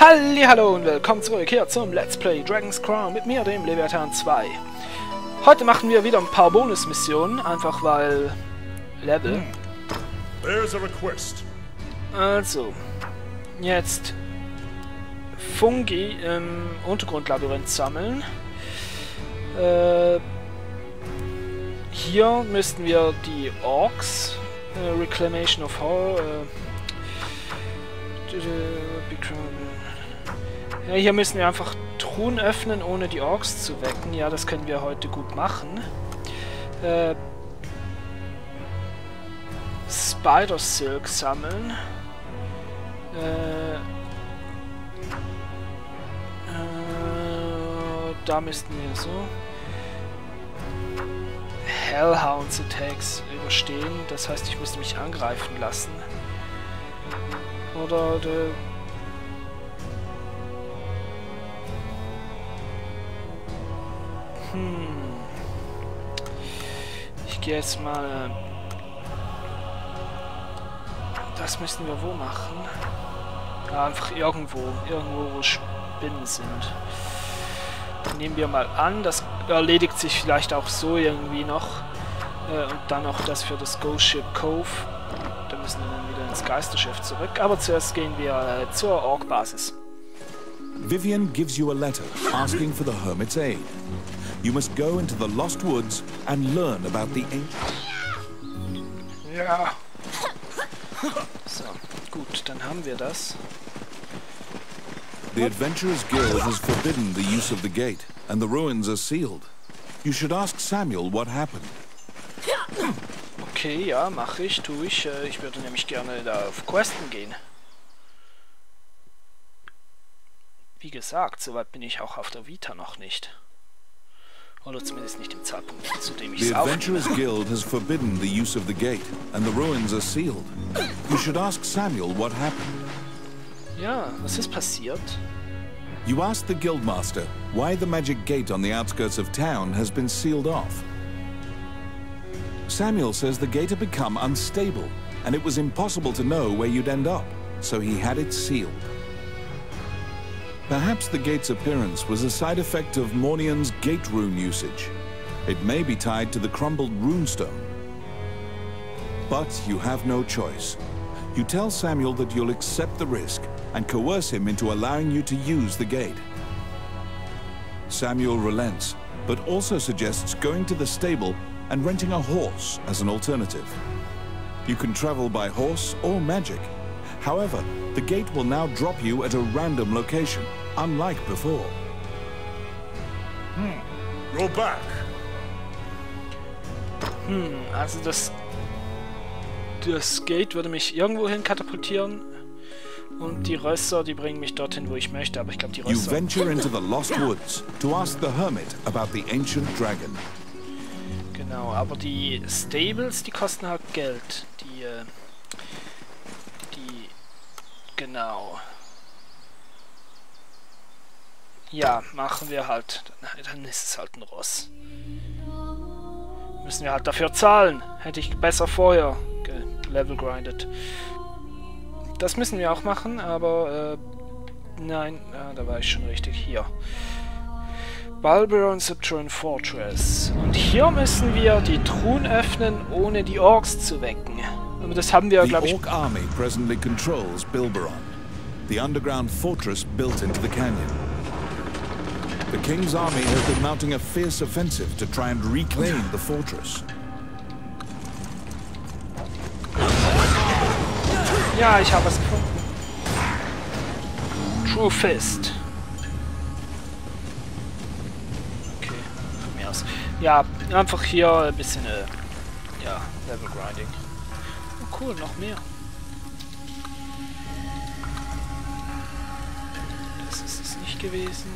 Hallo und willkommen zurück hier zum Let's Play Dragon's Crown mit mir, dem Leviathan 2. Heute machen wir wieder ein paar Bonusmissionen, einfach weil Level. There's a request. Also, jetzt Fungi im Untergrundlabyrinth sammeln. Äh, hier müssten wir die Orks, äh, Reclamation of Horror, äh, ja, hier müssen wir einfach Truhen öffnen, ohne die Orks zu wecken. Ja, das können wir heute gut machen. Äh, Spider Silk sammeln. Äh, äh, da müssten wir so Hellhounds Attacks überstehen. Das heißt, ich müsste mich angreifen lassen. Oder der Hm. Ich gehe jetzt mal... Das müssen wir wo machen? Ja, einfach irgendwo. Irgendwo, wo Spinnen sind. Nehmen wir mal an, das erledigt sich vielleicht auch so irgendwie noch. Äh, und dann noch das für das Ghost Ship Cove. Müssen wir dann wieder ins Geisterschiff zurück. Aber zuerst gehen wir äh, zur Ork-Basis. Vivian gives you a letter asking for the Hermit's aid. You must go into the Lost Woods and learn about the ancient... Ja. So, gut, dann haben wir das. The Adventurers Guild has forbidden the use of the gate, and the ruins are sealed. You should ask Samuel what happened. Okay, ja, mache ich, tue ich. Äh, Ich würde nämlich gerne da auf Questen gehen. Wie gesagt, soweit bin ich auch auf der Vita noch nicht. Oder zumindest nicht im Zeitpunkt, zu dem ich The es aufnehme. Adventurers Guild has forbidden the use of the gate, and the ruins are sealed. You should ask Samuel what happened. Ja, was ist passiert? You ask the Guildmaster why the magic gate on the outskirts of town has been sealed off. Samuel says the gate had become unstable, and it was impossible to know where you'd end up, so he had it sealed. Perhaps the gate's appearance was a side effect of Mornian's gate rune usage. It may be tied to the crumbled runestone. But you have no choice. You tell Samuel that you'll accept the risk and coerce him into allowing you to use the gate. Samuel relents, but also suggests going to the stable and renting a horse as an alternative. You can travel by horse or magic. However, the gate will now drop you at a random location, unlike before. Hmm. Go back. Hm, also das... Das Gate würde mich irgendwo hin katapultieren. Und die Rösser, die bringen mich dorthin, wo ich möchte. Aber ich glaube, die You venture into the Lost Woods to ask the Hermit about the ancient dragon. Genau, aber die Stables, die kosten halt Geld. Die, äh, die, genau. Ja, machen wir halt. Dann, dann ist es halt ein Ross. Müssen wir halt dafür zahlen. Hätte ich besser vorher level grindet. Das müssen wir auch machen, aber, äh, nein, ja, da war ich schon richtig. Hier. Balberon Subterranean Fortress. Und hier müssen wir die Truhen öffnen, ohne die Orks zu wecken. Aber das haben wir, The glaube ich... Orc army presently controls Bilberon, the underground fortress built into the canyon. The king's army has been mounting a fierce offensive to try and reclaim the fortress. Ja, ich habe es gefunden. True Fist. Okay, von mir aus. Ja, einfach hier ein bisschen, äh, ja, Level Grinding. Oh, cool, noch mehr. Das ist es nicht gewesen.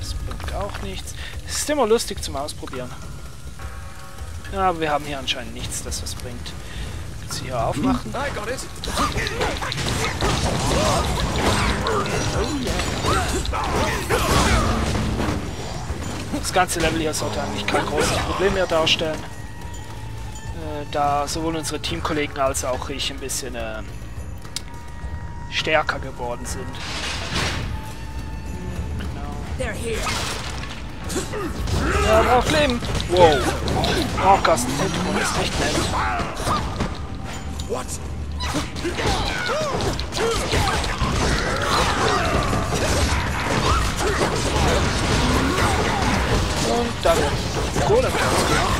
Das bringt auch nichts. Es ist immer lustig zum Ausprobieren. Ja, aber wir haben hier anscheinend nichts, das was bringt. Jetzt hier aufmachen. I got it. Das ganze Level hier sollte eigentlich kein großes Problem mehr darstellen. Äh, da sowohl unsere Teamkollegen als auch ich ein bisschen äh, stärker geworden sind. Here. Ja, braucht Leben. Wow. Orcas im Hintergrund ist nicht nett. What? Und da wird Golem Platz gemacht.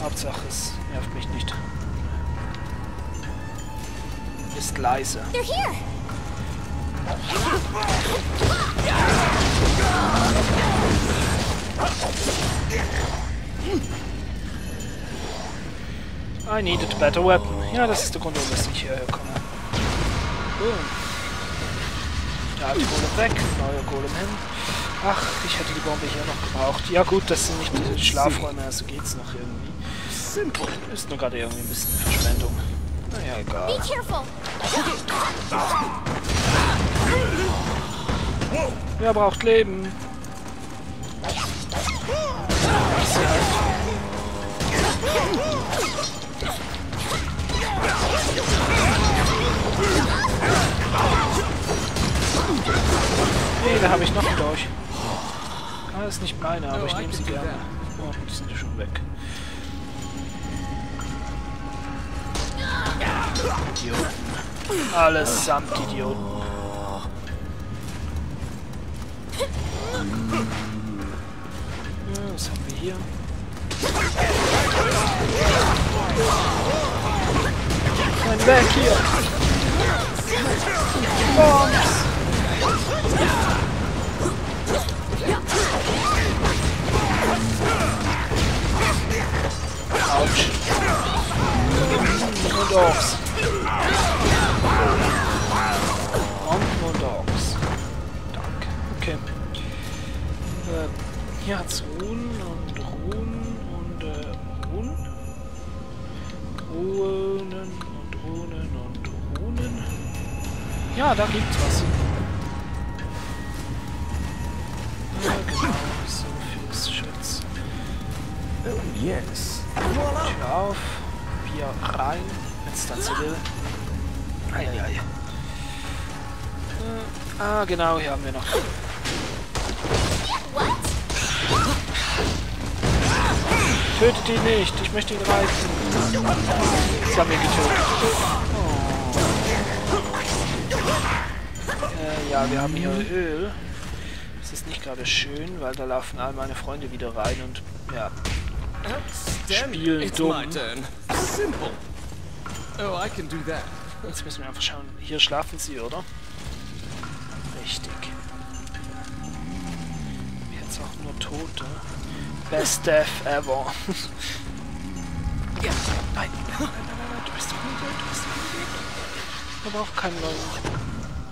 Hauptsache es nervt mich nicht. Ist leise. I needed a better weapon. Ja, das ist der Grund, warum ich hierher komme. Boom. Der alte Golem weg, neuer Golem hin. Ach, ich hätte die Bombe hier noch gebraucht. Ja gut, das sind nicht die Schlafräume, also geht's noch irgendwie. Simple. Ist nur gerade irgendwie ein bisschen Verschwendung. Naja, Be egal. careful. Wer braucht Leben? Nee, da habe ich noch einen Dolch. Ah, ist nicht meine, aber ich nehme sie gerne. Oh, die sind ja schon weg. Idioten. Allesamt Idioten. Ja, was haben wir hier? Ein Weg hier! Bombs! Und Orks. Und Mondogs. Danke. Okay. Äh, hier hat's Ruhen und Ruhen und äh, Ruhen. Runen und Runen und Runen. Ja, da gibt's was. Ja, genau. So fürs Schutz. Oh, yes. Tür auf. Bier rein. Wenn's dazu will. Eieiei. Äh, ah, genau, hier haben wir noch. Tötet ihn nicht, ich möchte ihn reißen. Sie haben ihn getötet. Oh. Äh, ja, wir haben hier Öl. Das ist nicht gerade schön, weil da laufen all meine Freunde wieder rein und ja, Outstanding. Spielen It's dumm. Simple. Oh, I can do that. jetzt müssen wir einfach schauen. Hier schlafen sie, oder? Richtig. Jetzt auch nur Tote. Best Death ever. Nein, nein, nein, nein, nein, du bist doch nicht du bist doch nicht. Man braucht keinen neuen.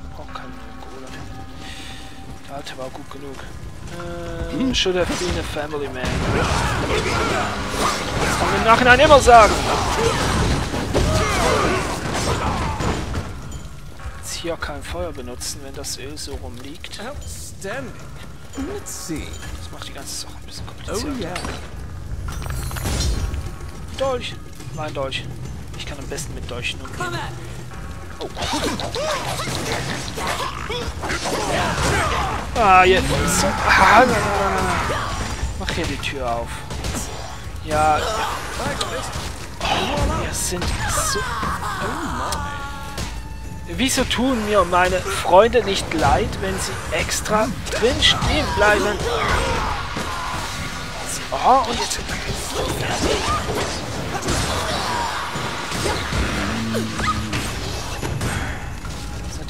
Man braucht keinen neuen Golem. Der alte war gut genug. Äh, should have been a family man. Das kann man im Nachhinein immer sagen. Jetzt hier kein Feuer benutzen, wenn das Öl so rumliegt. Outstanding. Let's see. Das macht die ganze Sache ein bisschen Oh komplizierter. yeah. Dolch. Mein Dolch. Ich kann am besten mit Dolchen umgehen. Ah, jetzt. Ah, na, na, na, na. Mach hier die Tür auf. Ja. Wir sind so. Wieso tun mir meine Freunde nicht leid, wenn sie extra drin stehen bleiben? Oh, und jetzt.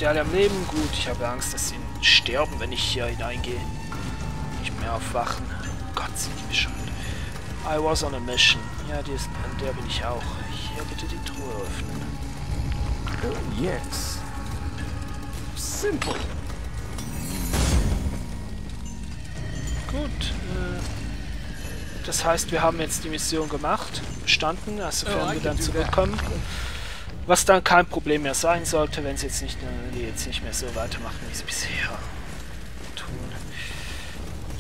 Die alle am Leben? Gut, ich habe Angst, dass sie sterben, wenn ich hier hineingehe. Nicht mehr aufwachen. Gott, sind die bescheuert. I was on a mission. Ja, die ist, an der bin ich auch. Hier bitte die Truhe öffnen. Oh yes. Simple. Gut. Äh, das heißt, wir haben jetzt die Mission gemacht, bestanden, also Oh, werden wir can dann zurückkommen. Was dann kein Problem mehr sein sollte, wenn sie jetzt nicht, äh, die jetzt nicht mehr so weitermachen, wie sie bisher tun.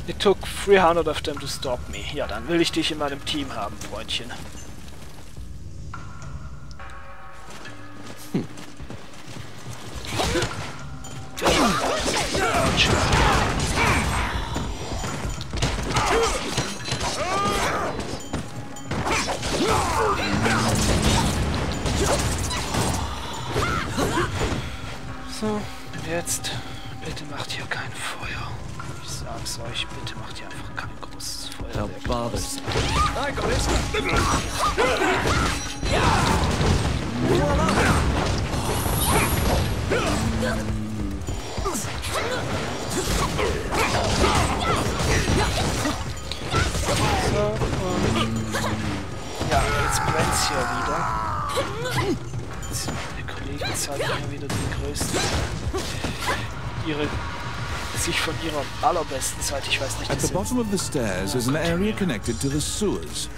It took 300 of them to stop me. Ja, dann will ich dich in meinem Team haben, Freundchen. Hm. So, jetzt. Bitte macht hier kein Feuer. Ich sag's euch, bitte macht hier einfach kein großes Feuer. I got it. So, und ja, jetzt brennt's hier wieder. Kollegen zeigen mir wieder die größte. Ihre sich von ihrer allerbesten Seite, ich weiß nicht, At the bottom of the stairs is an area connected to the sewers.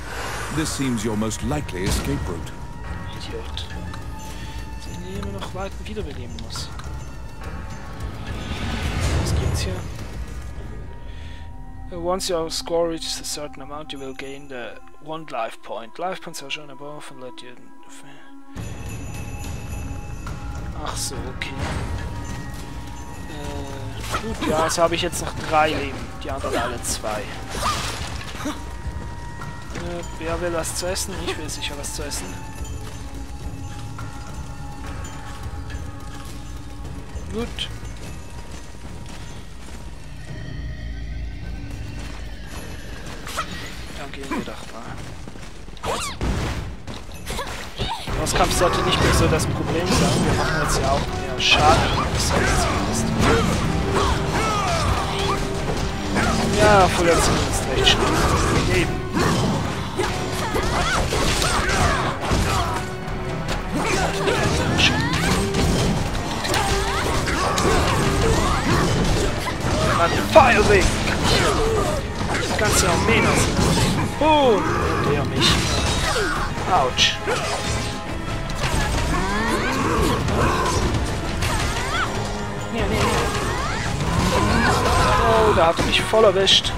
This seems your most likely escape route. Idiot. Den immer noch weiter wiederbeleben muss. Was gibt's hier? Uh, Once your score reaches a certain amount, you will gain the one life point. Life points are shown above and let you... Ach so, okay. Äh, gut, ja, also habe ich jetzt noch drei Leben. Die anderen alle zwei. Äh, wer will was zu essen? Ich will sicher was zu essen. Gut. Dann gehen wir doch mal. Bosskampf sollte nicht mehr so das Problem sein. Wir machen jetzt ja auch mehr Schaden. Zumindest. Ja, Verletzungen ist recht schnell gegeben. Mann, Firewing! Ganze Armee noch. Oh, der mich. Autsch. Oh, da hat er mich voll erwischt.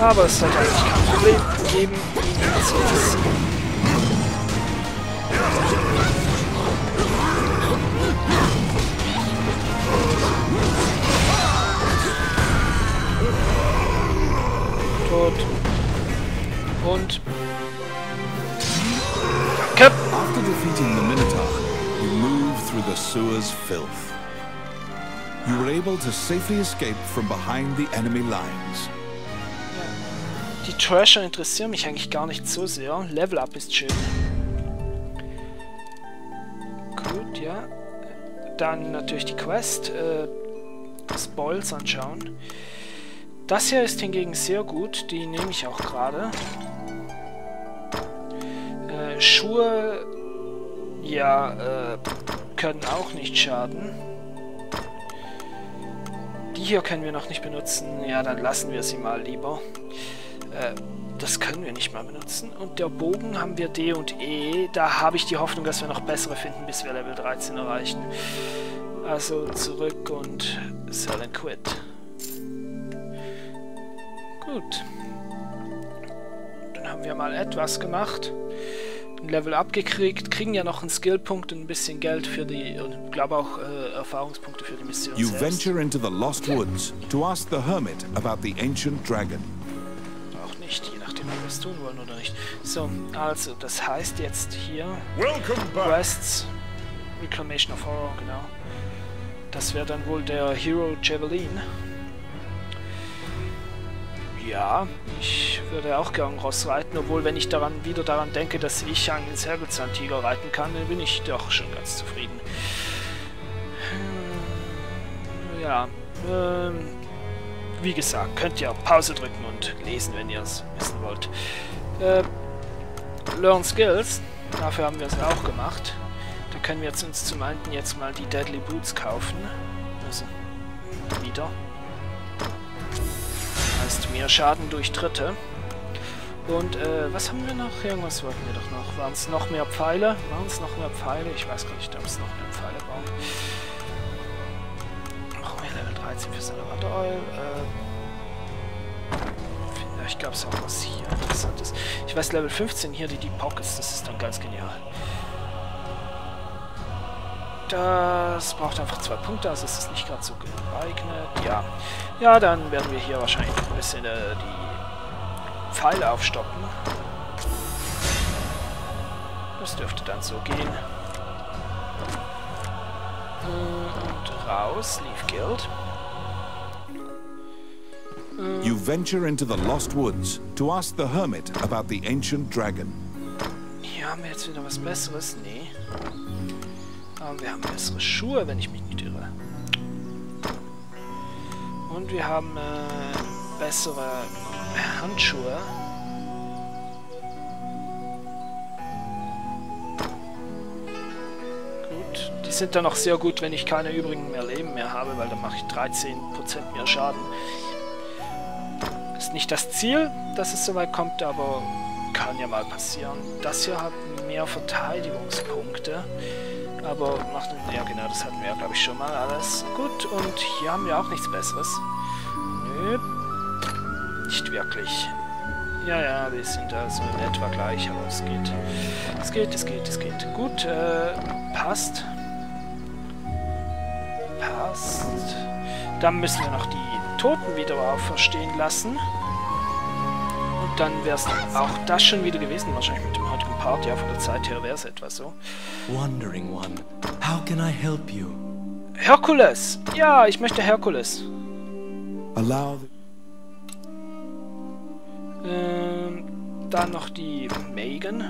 Aber es sollte eigentlich kein Problem geben, ihn zu besiegen. Tot. Und... Danke! After defeating the Minotaur, you move through the sewer's filth. You were able to safely escape from behind the enemy lines. Die Trasher interessieren mich eigentlich gar nicht so sehr. Level Up ist schön. Gut, ja. Dann natürlich die Quest. Äh, Spoils anschauen. Das hier ist hingegen sehr gut. Die nehme ich auch gerade. Schuhe... Ja, äh, können auch nicht schaden. Die hier können wir noch nicht benutzen. Ja, dann lassen wir sie mal lieber. Äh, das können wir nicht mal benutzen. Und der Bogen haben wir D und E. Da habe ich die Hoffnung, dass wir noch bessere finden, bis wir Level 13 erreichen. Also zurück und sell and quit. Gut. Dann haben wir mal etwas gemacht. Ein Level abgekriegt, kriegen ja noch einen Skillpunkt und ein bisschen Geld für die, und ich glaube auch äh, Erfahrungspunkte für die Mission You selbst. venture into the Lost Woods to ask the Hermit about the ancient dragon. Auch nicht, je nachdem, ob wir es tun wollen oder nicht. So, also, das heißt jetzt hier Welcome back. Quests, Reclamation of Horror, genau. Das wäre dann wohl der Hero Javelin. Ja, ich würde auch gern Ross reiten, obwohl wenn ich daran wieder daran denke, dass ich einen Säbelzahntiger reiten kann, dann bin ich doch schon ganz zufrieden. Hm, Ja, ähm, wie gesagt, könnt ihr Pause drücken und lesen, wenn ihr es wissen wollt. Äh, Learn Skills, dafür haben wir es auch gemacht. Da können wir jetzt uns zum einen jetzt mal die Deadly Boots kaufen. Also, wieder. Heißt mehr Schaden durch Dritte. Und, äh, was haben wir noch? Irgendwas wollten wir doch noch. Waren es noch mehr Pfeile? Waren es noch mehr Pfeile? Ich weiß gar nicht, ob es noch mehr Pfeile waren. Brauchen wir Level 13 für Salvador. Äh, vielleicht gab es auch was hier Interessantes. Ich weiß, Level 15 hier, die Deep Pockets, das ist dann ganz genial. Das braucht einfach zwei Punkte, also es ist nicht gerade so geeignet. Ja. ja, dann werden wir hier wahrscheinlich noch ein bisschen äh, die Pfeile aufstocken. Das dürfte dann so gehen. Und raus, Leave Guild. You venture into the Lost Woods to ask the hermit about the ancient dragon. Hier haben wir jetzt wieder was Besseres. Nee. Aber wir haben bessere Schuhe, wenn ich mich nicht irre. Und wir haben äh, bessere Handschuhe. Gut. Die sind dann auch sehr gut, wenn ich keine übrigen mehr Leben mehr habe, weil dann mache ich 13% mehr Schaden. Ist nicht das Ziel, dass es soweit kommt, aber kann ja mal passieren. Das hier hat mehr Verteidigungspunkte. Aber macht... Ja genau, das hatten wir ja glaube ich schon mal alles. Gut, und hier haben wir auch nichts Besseres. Nö. Nicht wirklich. Ja, ja, wir sind also in etwa gleich, aber es geht. Es geht, es geht, es geht. Gut, äh, passt. Passt. Dann müssen wir noch die Toten wieder auferstehen lassen. Und dann wäre es auch das schon wieder gewesen, wahrscheinlich mit dem Part. Ja, von der Zeit her wäre es etwa so. Wandering one, how can I help you? Herkules! Ja, ich möchte Herkules. Allow Ähm, dann noch die Megan.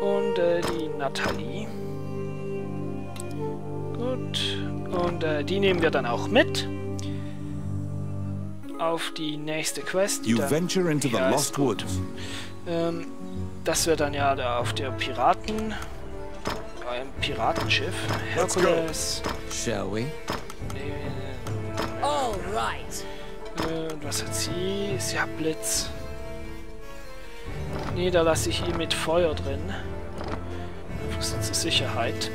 Und äh, die Nathalie. Gut. Und äh, die nehmen wir dann auch mit. Auf die nächste Quest. die You dann venture into the. Lost Woods. Ähm, das wird dann ja da auf der Piraten... Beim Piratenschiff. Herkules. Shall we? Äh, All right. Äh, Und was hat sie? Sie hat Blitz. Nee, da lasse ich ihn mit Feuer drin. Einfach so zur Sicherheit.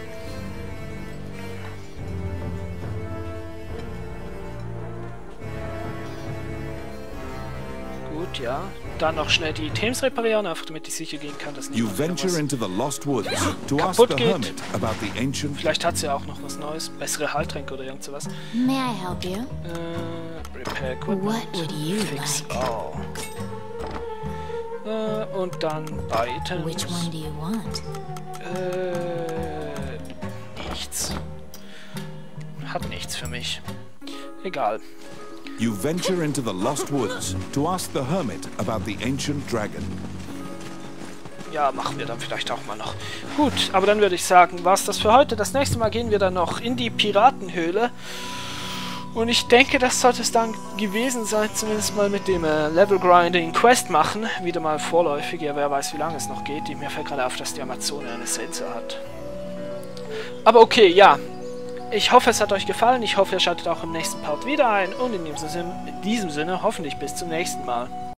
Gut, ja. Dann noch schnell die Items reparieren, einfach damit ich sicher gehen kann, dass You niemand wieder venture was- into the Lost Woods to ask Kaputt the geht. hermit about the ancient Vielleicht hat sie ja auch noch was Neues. Bessere Heiltränke oder irgend sowas. May I help you? Äh, Repair Equipment. What would you Fix like? all. Äh, und dann bei Items. Which one do you want? Äh, nichts. Hat nichts für mich. Egal. You venture into the Lost Woods to ask the hermit about the ancient dragon. Ja, machen wir dann vielleicht auch mal noch. Gut, aber dann würde ich sagen, war's das für heute. Das nächste Mal gehen wir dann noch in die Piratenhöhle. Und ich denke, das sollte es dann gewesen sein, zumindest mal mit dem äh, Level Grinding Quest machen. Wieder mal vorläufig, ja, wer weiß, wie lange es noch geht. Mir fällt gerade auf, dass die Amazone eine Sense hat. Aber okay, ja. Ich hoffe, es hat euch gefallen. Ich hoffe, ihr schaltet auch im nächsten Part wieder ein. Und in diesem Sinne, in diesem Sinne hoffentlich bis zum nächsten Mal.